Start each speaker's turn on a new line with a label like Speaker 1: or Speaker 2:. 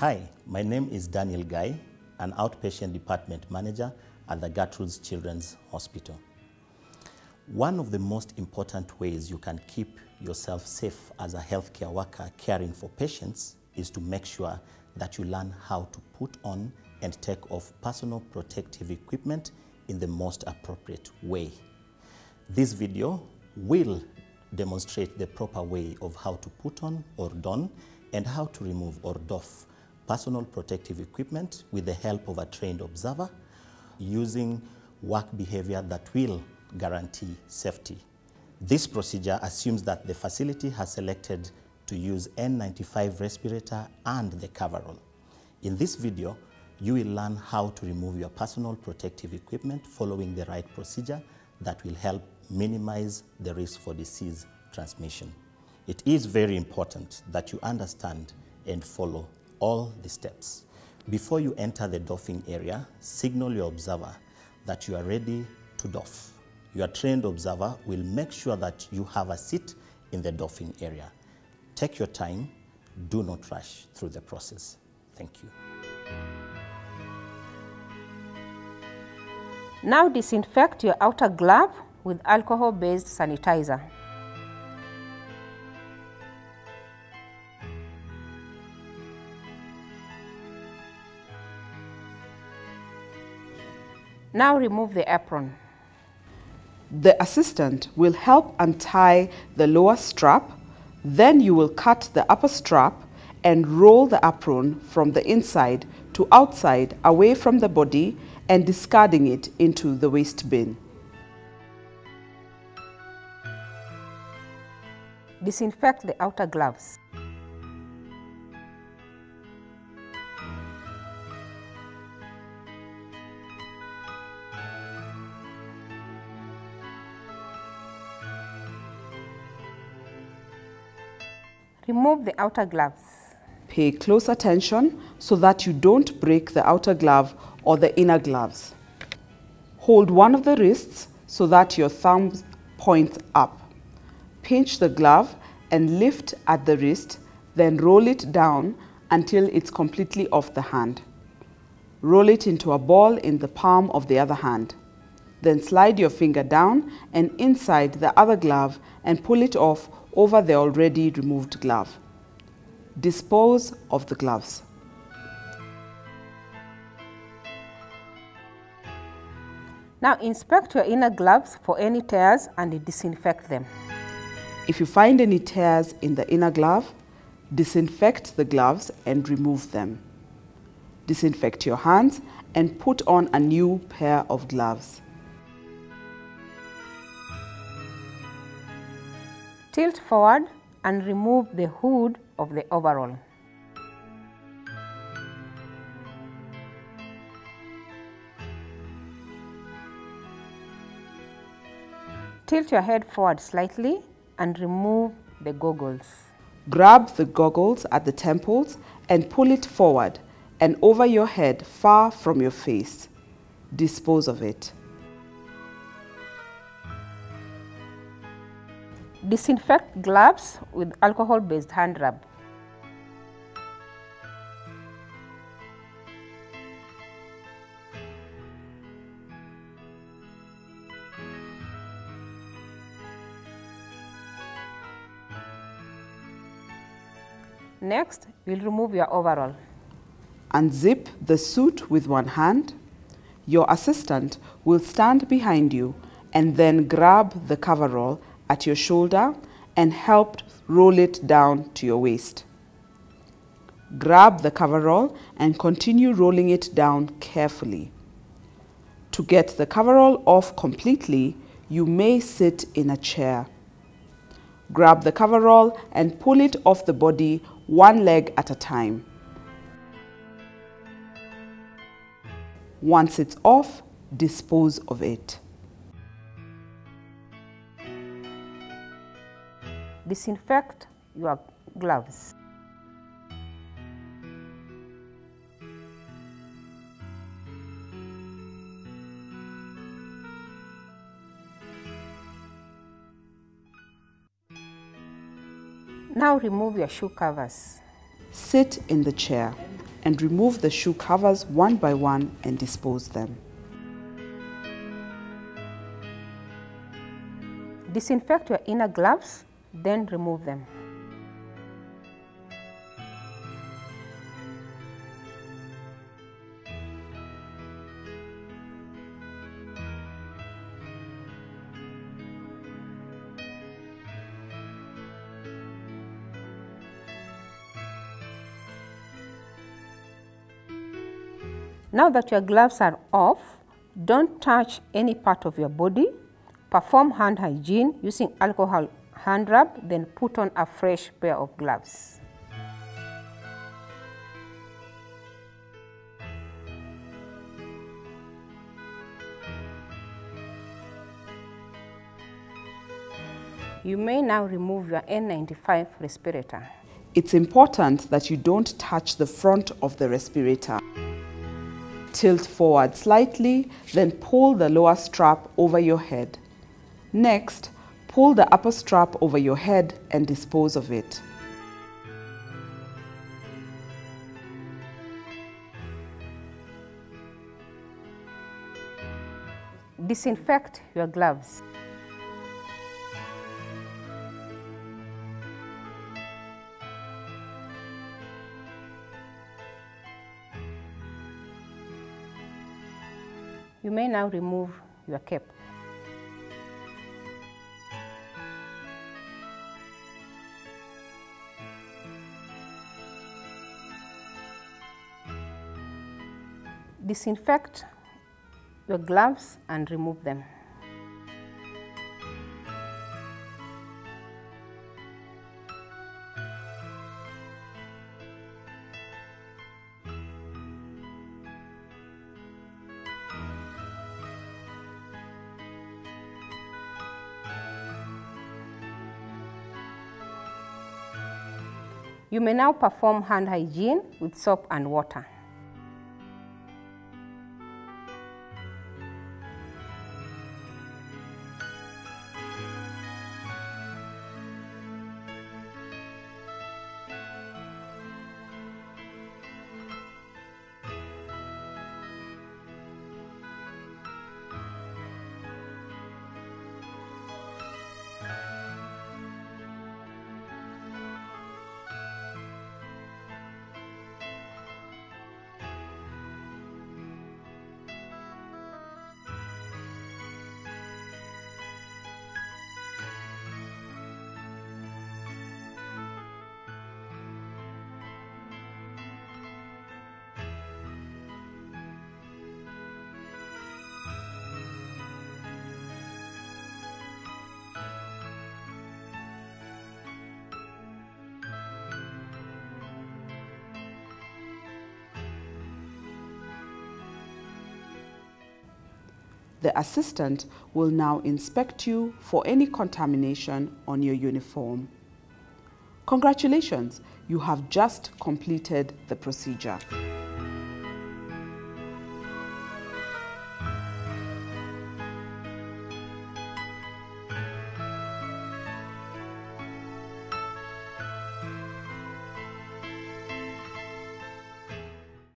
Speaker 1: Hi, my name is Daniel Guy, an outpatient department manager at the Gertrude's Children's Hospital. One of the most important ways you can keep yourself safe as a healthcare worker caring for patients is to make sure that you learn how to put on and take off personal protective equipment in the most appropriate way. This video will demonstrate the proper way of how to put on or don and how to remove or doff personal protective equipment with the help of a trained observer using work behavior that will guarantee safety. This procedure assumes that the facility has selected to use N95 respirator and the coverall. In this video, you will learn how to remove your personal protective equipment following the right procedure that will help minimize the risk for disease transmission. It is very important that you understand and follow all the steps. Before you enter the doffing area, signal your observer that you are ready to doff. Your trained observer will make sure that you have a seat in the doffing area. Take your time, do not rush through the process. Thank you.
Speaker 2: Now disinfect your outer glove with alcohol-based sanitizer. Now remove the apron.
Speaker 3: The assistant will help untie the lower strap, then you will cut the upper strap and roll the apron from the inside to outside away from the body and discarding it into the waste bin.
Speaker 2: Disinfect the outer gloves. Remove the outer gloves.
Speaker 3: Pay close attention so that you don't break the outer glove or the inner gloves. Hold one of the wrists so that your thumb points up. Pinch the glove and lift at the wrist, then roll it down until it's completely off the hand. Roll it into a ball in the palm of the other hand. Then slide your finger down and inside the other glove and pull it off over the already removed glove. Dispose of the gloves.
Speaker 2: Now inspect your inner gloves for any tears and disinfect them.
Speaker 3: If you find any tears in the inner glove, disinfect the gloves and remove them. Disinfect your hands and put on a new pair of gloves.
Speaker 2: Tilt forward and remove the hood of the overall. Tilt your head forward slightly and remove the goggles.
Speaker 3: Grab the goggles at the temples and pull it forward and over your head far from your face. Dispose of it.
Speaker 2: Disinfect gloves with alcohol-based hand rub. Next, we'll remove your overall.
Speaker 3: Unzip the suit with one hand. Your assistant will stand behind you and then grab the coverall at your shoulder and help roll it down to your waist. Grab the coverall and continue rolling it down carefully. To get the coverall off completely, you may sit in a chair. Grab the coverall and pull it off the body one leg at a time. Once it's off, dispose of it.
Speaker 2: Disinfect your gloves. Now remove your shoe covers.
Speaker 3: Sit in the chair. and remove the shoe covers one by one and dispose them.
Speaker 2: Disinfect your inner gloves, then remove them. Now that your gloves are off, don't touch any part of your body. Perform hand hygiene using alcohol hand rub, then put on a fresh pair of gloves. You may now remove your N95 respirator.
Speaker 3: It's important that you don't touch the front of the respirator. Tilt forward slightly, then pull the lower strap over your head. Next, pull the upper strap over your head and dispose of it.
Speaker 2: Disinfect your gloves. You may now remove your cap. Disinfect your gloves and remove them. You may now perform hand hygiene with soap and water.
Speaker 3: The assistant will now inspect you for any contamination on your uniform. Congratulations, you have just completed the procedure.